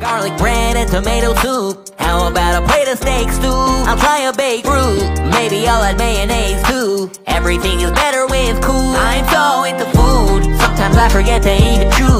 Garlic bread and tomato soup. How about a plate of steak stew? I'll try a baked root. Maybe I'll add mayonnaise too. Everything is better with cool. I'm so into food. Sometimes I forget to even choose